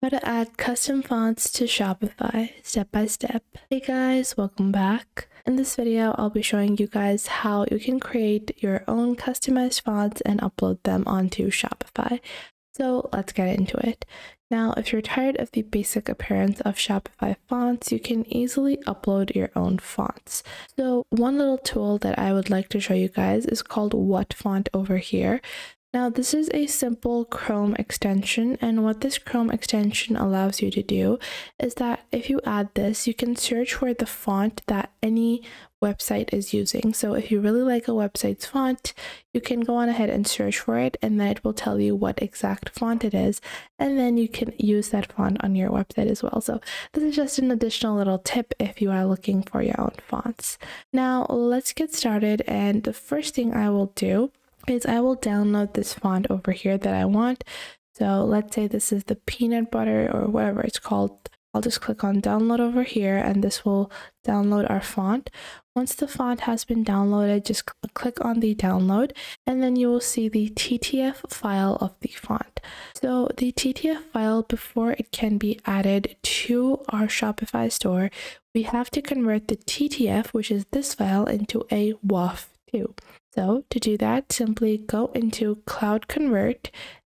How to add custom fonts to Shopify step by step. Hey guys, welcome back. In this video, I'll be showing you guys how you can create your own customized fonts and upload them onto Shopify. So let's get into it. Now, if you're tired of the basic appearance of Shopify fonts, you can easily upload your own fonts. So one little tool that I would like to show you guys is called WhatFont over here. Now this is a simple Chrome extension and what this Chrome extension allows you to do is that if you add this you can search for the font that any website is using. So if you really like a website's font you can go on ahead and search for it and then it will tell you what exact font it is and then you can use that font on your website as well. So this is just an additional little tip if you are looking for your own fonts. Now let's get started and the first thing I will do is I will download this font over here that I want. So let's say this is the peanut butter or whatever it's called. I'll just click on download over here and this will download our font. Once the font has been downloaded, just click on the download and then you will see the TTF file of the font. So the TTF file, before it can be added to our Shopify store, we have to convert the TTF, which is this file, into a WOFF 2. So to do that, simply go into CloudConvert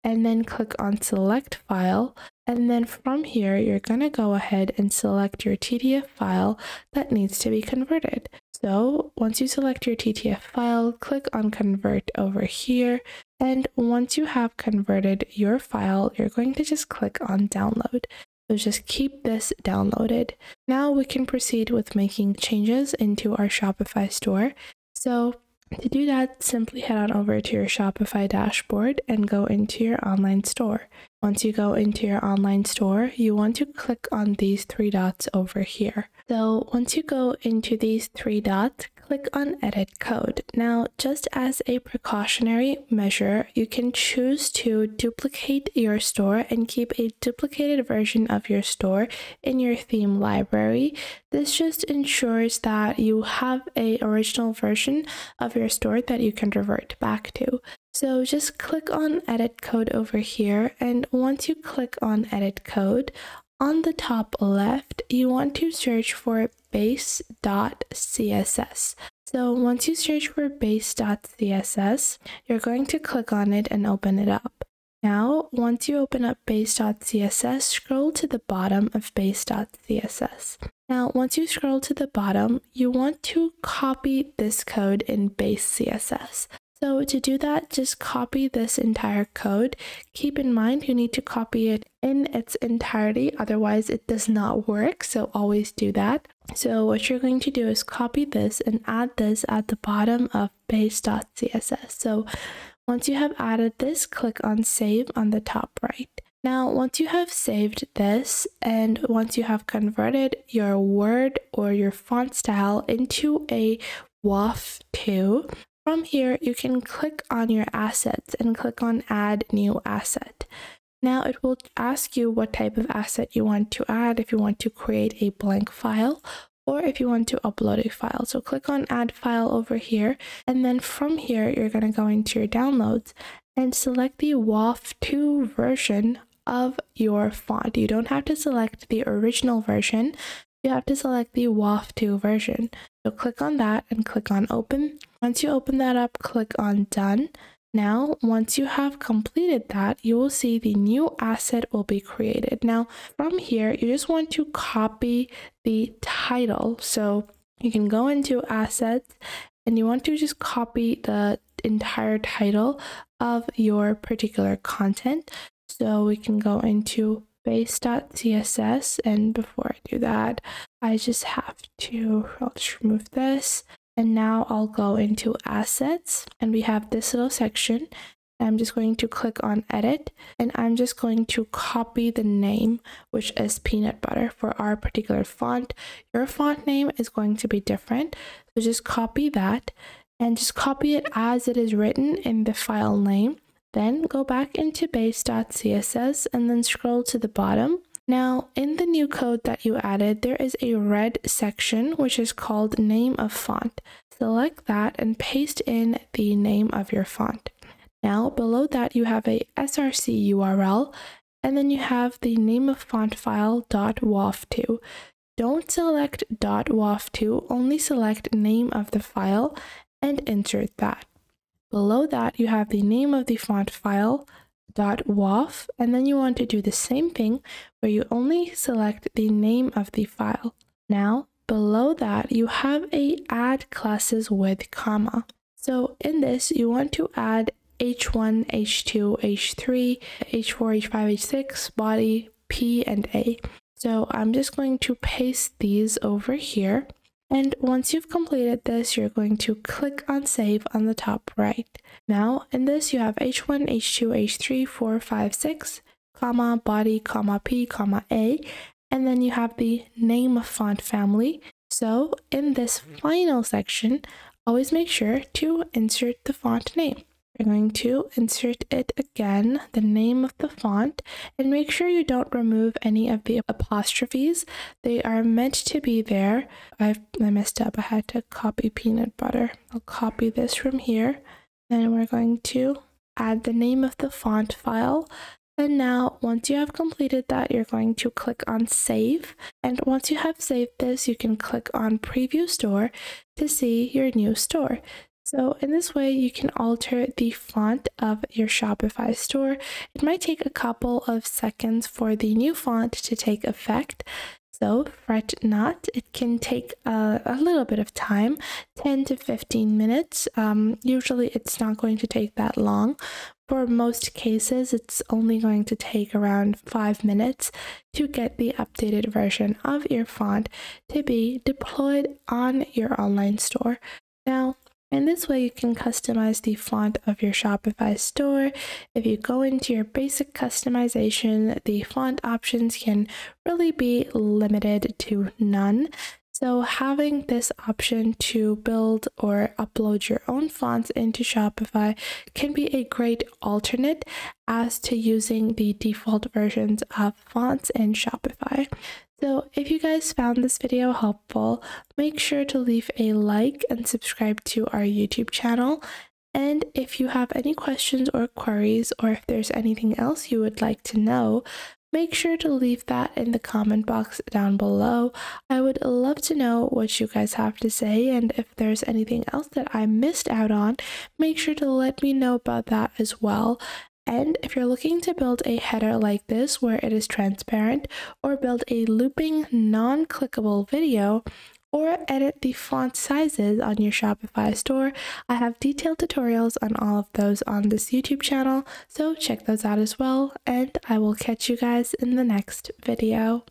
and then click on Select File. And then from here, you're going to go ahead and select your TTF file that needs to be converted. So once you select your TTF file, click on Convert over here. And once you have converted your file, you're going to just click on Download. So just keep this downloaded. Now we can proceed with making changes into our Shopify store. So to do that, simply head on over to your Shopify dashboard and go into your online store. Once you go into your online store, you want to click on these three dots over here. So once you go into these three dots, click on edit code. Now, just as a precautionary measure, you can choose to duplicate your store and keep a duplicated version of your store in your theme library. This just ensures that you have a original version of your store that you can revert back to. So just click on edit code over here and once you click on edit code, on the top left, you want to search for base.css. So once you search for base.css, you're going to click on it and open it up. Now, once you open up base.css, scroll to the bottom of base.css. Now, once you scroll to the bottom, you want to copy this code in base CSS. So to do that, just copy this entire code. Keep in mind you need to copy it in its entirety, otherwise it does not work, so always do that. So what you're going to do is copy this and add this at the bottom of base.css. So once you have added this, click on save on the top right. Now, once you have saved this and once you have converted your word or your font style into a WOFF 2, from here, you can click on your assets and click on add new asset. Now it will ask you what type of asset you want to add, if you want to create a blank file or if you want to upload a file. So click on add file over here. And then from here, you're going to go into your downloads and select the WOFF2 version of your font. You don't have to select the original version. You have to select the WOFF2 version. So click on that and click on open. Once you open that up, click on done. Now, once you have completed that, you will see the new asset will be created. Now, from here, you just want to copy the title. So you can go into assets and you want to just copy the entire title of your particular content. So we can go into base.css and before I do that I just have to I'll just remove this and now I'll go into assets. And we have this little section. I'm just going to click on edit. And I'm just going to copy the name which is peanut butter for our particular font. Your font name is going to be different. So just copy that. And just copy it as it is written in the file name. Then go back into base.css and then scroll to the bottom. Now, in the new code that you added, there is a red section which is called name of font. Select that and paste in the name of your font. Now, below that, you have a src URL and then you have the name of font file .woff2. Don't select .woff2, only select name of the file and insert that. Below that, you have the name of the font file .woff, and then you want to do the same thing where you only select the name of the file. Now, below that, you have a add classes with comma. So in this, you want to add H1, H2, H3, H4, H5, H6, body, P, and A. So I'm just going to paste these over here. And once you've completed this, you're going to click on save on the top right. Now in this, you have H1, H2, H3, 4, 5, 6, comma, body, comma, P, comma, A, and then you have the name of font family. So in this final section, always make sure to insert the font name. You're going to insert it again, the name of the font, and make sure you don't remove any of the apostrophes. They are meant to be there. I've, I messed up. I had to copy peanut butter. I'll copy this from here. Then we're going to add the name of the font file. And now, once you have completed that, you're going to click on Save. And once you have saved this, you can click on Preview Store to see your new store. So in this way, you can alter the font of your Shopify store. It might take a couple of seconds for the new font to take effect. So fret not, it can take a, a little bit of time, 10 to 15 minutes. Um, usually it's not going to take that long. For most cases, it's only going to take around five minutes to get the updated version of your font to be deployed on your online store. Now, and this way you can customize the font of your Shopify store. If you go into your basic customization, the font options can really be limited to none. So having this option to build or upload your own fonts into Shopify can be a great alternate as to using the default versions of fonts in Shopify. So if you guys found this video helpful, make sure to leave a like and subscribe to our YouTube channel. And if you have any questions or queries, or if there's anything else you would like to know, make sure to leave that in the comment box down below. I would love to know what you guys have to say, and if there's anything else that I missed out on, make sure to let me know about that as well. And if you're looking to build a header like this where it is transparent or build a looping non-clickable video, or edit the font sizes on your Shopify store. I have detailed tutorials on all of those on this YouTube channel, so check those out as well, and I will catch you guys in the next video.